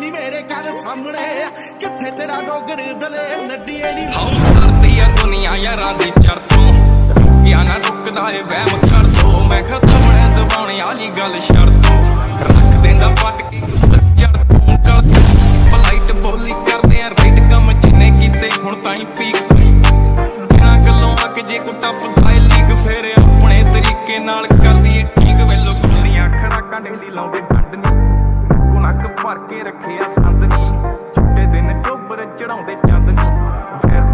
ਨਹੀਂ ਮੇਰੇ ਘਰ ਸਾਹਮਣੇ। ਕਿੱਥੇ ਤੇਰਾ ਡੋਗਰ ਦਲੇ ਨੱਡੀਏ ਨਹੀਂ ਹਾਉ ਸਰਦੀ ਆ ਦੁਨੀਆ ਯਾਰਾਂ ਦੀ ਚੜ ਰੁਕਿਆ ਨਾ ਰੁਕਦਾ ਏ ਵਹਿਮ ਕਰ ਦੋ ਮੈਂ ਖਤਮਣੇ ਦਬਾਉਣੇ ਵਾਲੀ ਗੱਲ ਛੱਡ। ਰੱਖ ਦਿੰਦਾ ਪੱਟ ਕੇ ਚੜ ਤੋਂ ਪਲਾਈਟ ਬੋਲੀ ਕਰਦੇ ਆ ਰਾਈਟ ਕੰਮ ਜਿੰਨੇ ਕੀਤੇ ਹੁਣ ਤਾਂ ਹੀ ਪੀਕ ਬਿਨਾਂ ਗੱਲੋਂ ਅੱਕ ਜੇ ਕੋ ਟੱਪ ਲਾਇ ਲੀਕ ਫੇਰ ਆਪਣੇ ਤਰੀਕੇ ਨਾਲ ਕਰਦੀ ਠੀਕ ਵੇਲੋ ਕੁੜੀਆਂ ਖੜਾਕਾਂ ਡੇਲੀ ਲਾਉਂਦੇ ਕੇ ਰੱਖਿਆ ਸੰਤ ਛੁੱਟੇ ਦਿਨ ਚੋਬਰ ਚੜਾਉਂਦੇ ਚੰਦਨੀ